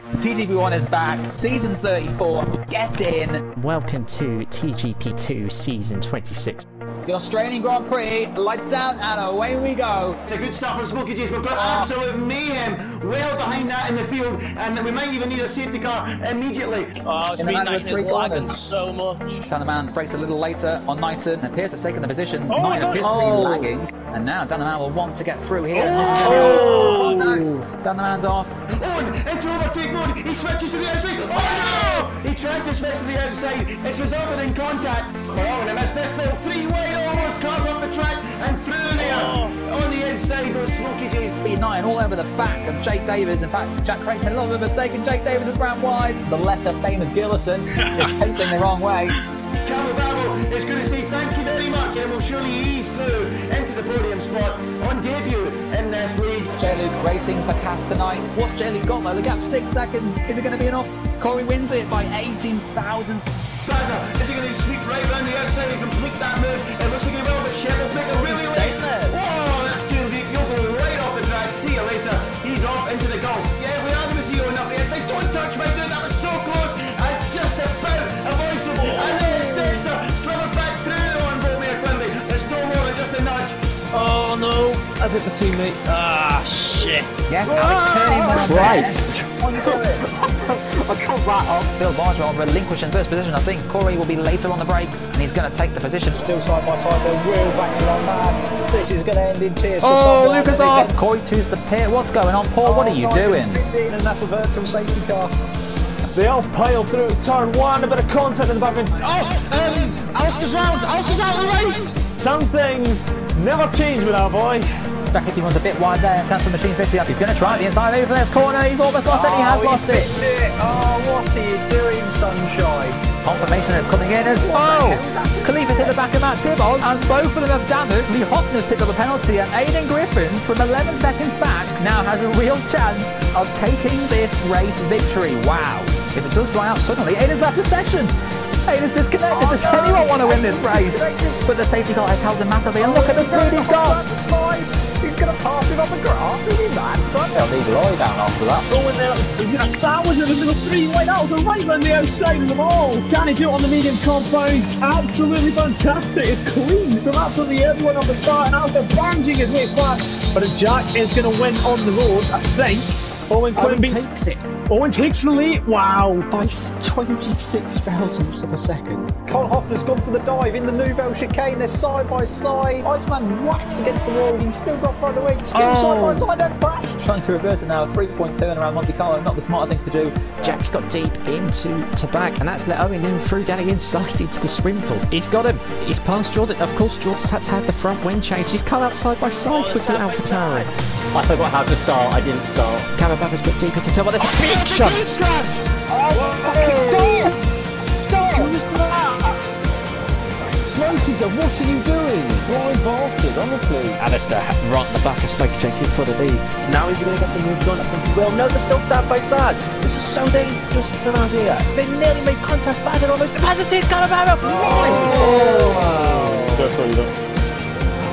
TGP1 is back, season 34. Get in. Welcome to TGP2 Season 26. The Australian Grand Prix, lights out, and away we go. It's a good start from Smoky J's. We've got absolute mayhem well behind that in the field, and we might even need a safety car immediately. Oh, In the matter Speed 9 is lagging so much. Danaman breaks a little later on Knighton, appears to have taken the position. Oh, Knight no. appears to Oh. be lagging, and now Danaman will want to get through here. Oh. Contact. Danaman's off. Owen into overtake mode. He switches to the outside. Oh no! He tried to switch to the outside. It's resulted in contact. Oh, and I missed this little three wide almost cars off the track and through there. Oh. On the inside Smoky J's. Speed 9 all over the back of Jake Davis. In fact, Jack Craig made a little bit of a mistake, and Jake Davis is round wide. The lesser famous Gillison is pacing the wrong way. Cabo Babo is going to say thank you very much and will surely ease through into the podium spot on debut in this league. Luke racing for Cass tonight. What's J Luke got though? The gap six seconds. Is it going to be enough? Corey wins it by 18 thousandths. Plaza, is he sweep right round the outside and complete that move? It looks like he will, but Shep will pick a really late. there. Whoa, that's too deep. You'll go right off the track. See you later. He's off into the Gulf. Yeah, we are going to see Owen up the inside. Don't touch my dude. That was so close and just about avoidable. And then Dexter slivers back through on Volmir Quinley. There's no more than just a nudge. Oh no! I hit the teammate. Ah, shit. Yes, Alex Turning went on Christ. I cut that off. Phil Barger relinquishing first position. I think Corey will be later on the brakes, and he's going to take the position. Still side by side, they're real backing on man. This is going to end in tears for Oh, someone. Lucas It's off. a- Corey chooses the pit. What's going on, Paul? What are you Oh, doing? 15, and that's a virtual safety car. They all pile through turn one, a bit of contact in the back end. Oh, um, Alistair's round, Alistair's out of the race! Some things never change with our boy. Back if he runs a bit wide there. Cancel the machine fishy up. He's going to try the inside over this corner. He's almost lost it. He has Oh, lost it. it. Oh, what are you doing, Sunshine? Confirmation is coming in as well. Khalifa's hit the back of Matt Tibbles, and both of them have damaged. Lee Hopner's picked up a penalty, and Aidan Griffin, from 11 seconds back, now has a real chance of taking this race victory. Wow. If it does dry out suddenly, Aidan's left the session. Aidan's disconnected. Oh, Does no. anyone want to win this race? But the safety car has held him massively, and look at the speed he's got. The slide. He's going to pass him on the grass. Is he mad, son? They'll need Roy down after that. Oh, going there, uh, he's going to sandwich him into the middle three wide out and right round the outside of them all. Can he do it on the medium compound? Absolutely fantastic. It's clean from absolutely everyone on the start and out there banging his way past. But Jack is going to win on the road, I think. Owen Owen Quimby. takes it Owen takes the lead. Wow. by 26 thousandths of a second. Cole Hoffner's gone for the dive in the Nouvelle chicane. They're side by side. Iceman whacks against the wall. He's still got front of wing. Still Oh. side by side. They're bashed. Trying to reverse it now. Three point turn around Monte Carlo. Not the smartest thing to do. Jack's got deep into to back, and that's let Owen then through down the inside into the swim pool. He's got him. He's past Jordan. Of course, Jordan's had to have the front wing changed. He's come out side by side oh, with the Alpha Tauri. I forgot how to start, I didn't start. Cavababa's got deep into turbo. There's a big shot. Oh, Smokey, what are you doing? Why bastard, honestly? Alistair right at the back of Smokey chasing for the lead. Now is he going to get the move done? I think he will. No, they're still side by side. This is so dangerous from out here. They nearly made contact. Bazzard almost. Bazzard's hit, Calabaro!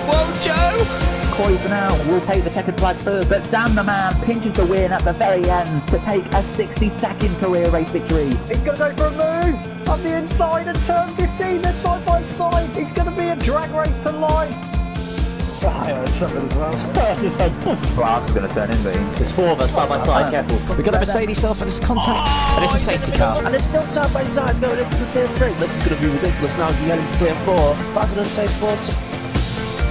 Whoa, Joe! McCoy for now will take the checkered flag third, but Dan the Man pinches the win at the very end to take a 60-second career race victory. He's going to go for a move on the inside and turn 15. They're side by side. It's going to be a drag race to life. Oh, yeah, it's something well. Last going to turn in, being. It's four of us side by side, careful. We've got a Mercedes off and it's contact, oh, and it's a safety car. And it's still side by side going into the tier 3. This is going to be ridiculous now, you get into tier 4. That's going to 4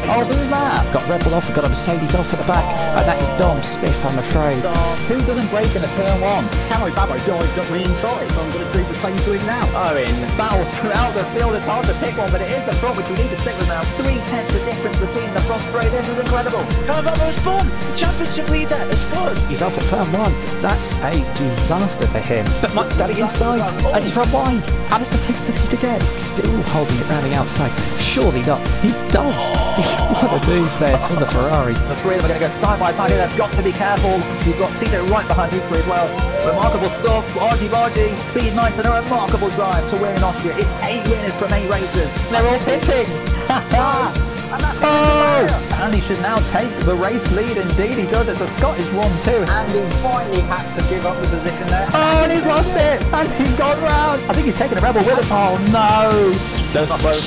Oh, who's that. Got Rebel off, got a Mercedes off at the back, oh. and that is Dom Smith, I'm afraid. Dom. Who doesn't break in a turn one? Camry Babbo dived up me inside, so I'm going to do the same to him now. Oh, Owen battles throughout the field, it's hard to pick one, but it is the front which we need to stick with now. Three tenths of difference between the front three, this is incredible. Camry Babbo's fun! Championship leader, it's fun! He's off at turn one, that's a disaster for him. But my Daddy inside, and he's run wide. Alistair takes the lead again, still holding it round the outside. Surely not, he does. Oh what uh, a move there for the Ferrari. The three of them are going to go side by side here. They've got to be careful. You've got Cito right behind these three as well. Remarkable stuff. Argy Bargy, Speed Knights, and a remarkable drive to win in Austria. It's eight winners from eight races. They're all pitching. And that's Oh! And he should now take the race lead. Indeed, he does. It's a Scottish one too. And he finally had to give up the position there. Oh, and he's lost it. And he's gone round. I think he's taken a rebel with him. Oh no! There's not both.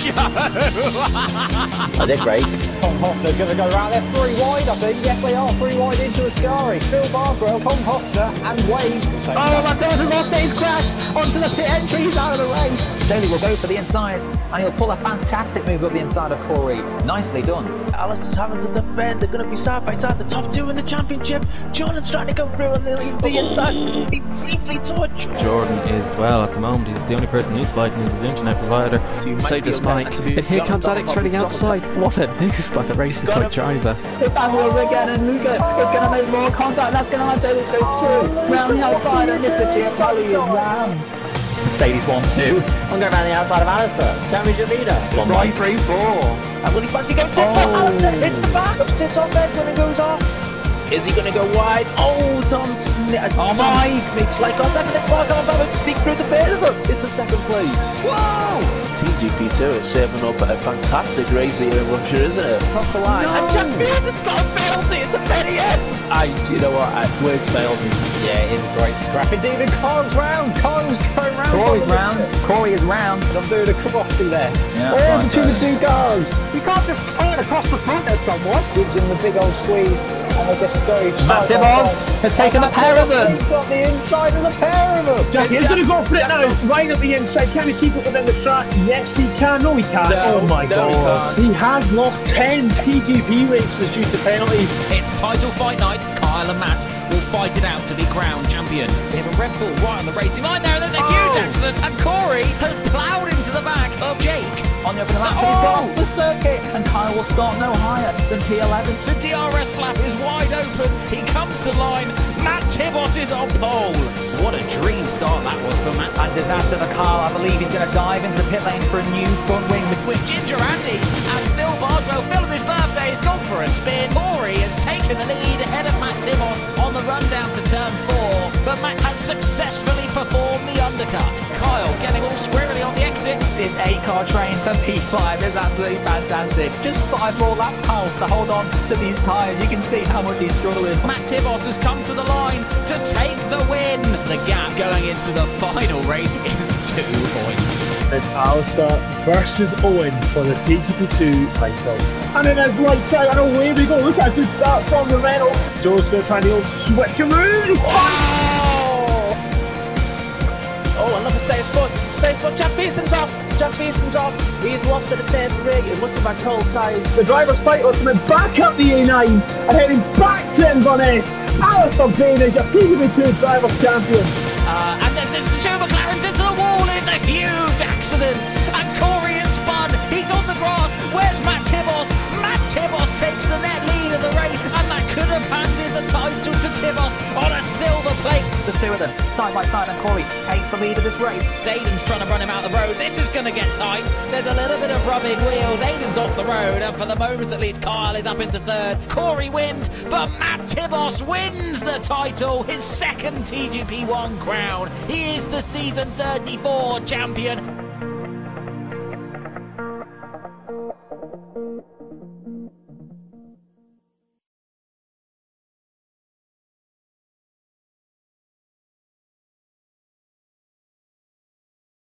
Oh, they're great. Tom Hoffner going to go around there three wide, I think. Yes, they are three wide into Ascari. Phil Barbro, Tom Hoffner, and Wade. So Oh, Matthias has lost it. He's crashed onto the pit entry. He's out of the race. Daly will go for the inside, and he'll pull a fantastic move up the inside of Corey. Nicely done. Alistair's having to defend. They're going to be side by side. The top two in the championship. Jordan's trying to go through on the, the inside. He briefly touched. Jordan is, well, at the moment, he's the only person who's fighting is his internet provider. So does Mike. And here comes Alex running outside. What a move by the Racing Point driver. If that was again, and Luca is going to make more contact. That's going to have Daly go through. Round the outside, and Mr. Giappelli is round. Mercedes 1 2. I'm going around the outside of Alistair. Championship leader. Right 3 4. And will he fancy going top? Oh. Alistair hits the back of sits on bed when it goes off. Is he going to go wide? Oh, Tom, sn- Oh, Tom Mike. makes slight contact and it's Mark Alabama to sneak through the pair of them into second place. Whoa! TGP2 is saving up a fantastic race here in Russia, isn't it? Across the line. And Jack Pierce has got a penalty at the very end. I, you know what? I, where's penalty? Yeah, it is a great scrap indeed. And Carl's round. Carl's going round. Corey's round. Corey is round. And I'm doing a karate there. Yeah, All right, between the two cars. You can't just turn across the front of someone. Gives him the big old squeeze. And they just go Matt side by Tibbons side. has taken And the pair of them. Tibbons sits on the inside of the pair of them. Jack is going to go for it now, right at the inside. Can he keep it within the track? Yes, he can. No, he can't. No, oh my no, god. can't. He, has lost 10 TGP races due to penalties. It's title fight night. Kyle and Matt will fight it out to be crowned champion. We have a Red Bull right on the racing line there, and there's a huge oh! accident. And Corey has ploughed into the back of Jake. On the opening lap, Oh! he's got the circuit, and Kyle will start no higher than P11. The DRS flap is wide open. He comes to line. Matt Tibbos is on pole. What a dream start that was for Matt. And disaster for Kyle, I believe he's going to dive into the pit lane for a new front wing. With Ginger Andy and Phil Bardwell, Phil on his birthday has gone for a spin. Corey has taken the lead run down to turn four. But Matt has successfully performed the undercut. Kyle getting all squarely on the exit. This eight car train to P5 is absolutely fantastic. Just five more laps, Kyle, to hold on to these tyres. You can see how much he's struggling. Matt Tibbos has come to the line to take the win. The gap going into the final race is two points. It's Alistair versus Owen for the TGP2 title. And it is lights out and away we go. Look at a good start from the Renault. Joe's going to try the old switch and move. Oh! Oh, another safe spot. Safe spot. Jack Beeson's off. Jack Beeson's off. He's lost to the 10th rig. It must have been cold tyres. The driver's title is coming back up the A9 and heading back to Inverness. Alistair Bainbridge, a TGP2 driver's champion. Uh, and there's, the two McLarens into the wall. It's a huge accident. And Corey is spun. He's on the grass. Where's Matt Tibbos? Matt Tibbos takes the lead that handed the title to Tibbos on a silver plate. The two of them, side by side, and Corey takes the lead of this race. Daden's trying to run him out the road. This is going to get tight. There's a little bit of rubbing wheels. Daden's off the road. And for the moment, at least, Kyle is up into third. Corey wins. But Matt Tibbos wins the title. His second TGP1 crown. He is the season 34 champion.